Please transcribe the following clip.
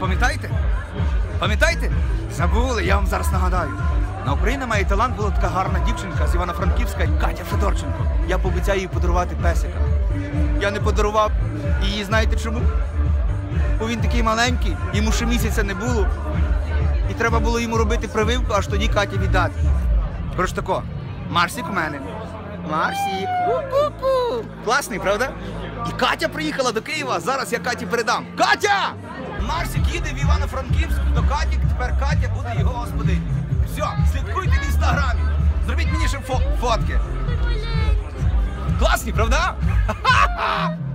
пам'ятаєте? Пам'ятаєте? Забули, я вам зараз нагадаю. На Україна має талант була така гарна дівчинка з Івано-Франківська Катя Федорченко. Я пообіцяю їй подарувати песика. Я не подарував. Її знаєте чому? Бо він такий маленький, йому ще місяця не було. І треба було йому робити прививку, аж тоді Каті віддати. Коротше тако, Марсік у мене. Марсік. Ку-ку-ку. Класний, правда? І Катя приїхала до Києва. Зараз я Каті передам. Катя! Марсік їде в Івано-Франківськ до Каті, тепер Катя буде його господиню. Все, слідкуйте в інстаграмі. Зробіть мені ще фо- фотки. Класні, правда? Ха-ха-ха!